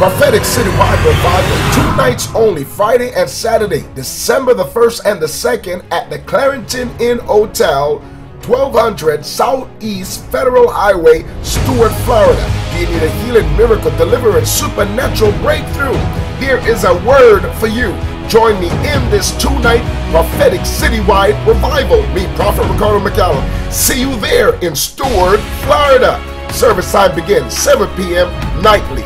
Prophetic Citywide Revival, two nights only, Friday and Saturday, December the 1st and the 2nd at the Clarion Inn Hotel, 1200 Southeast Federal Highway, Stuart, Florida. Do you need a healing, miracle, deliverance, supernatural breakthrough? Here is a word for you. Join me in this two-night prophetic citywide revival. Meet Prophet Ricardo McCallum. See you there in Stuart, Florida. Service time begins 7 p.m. nightly.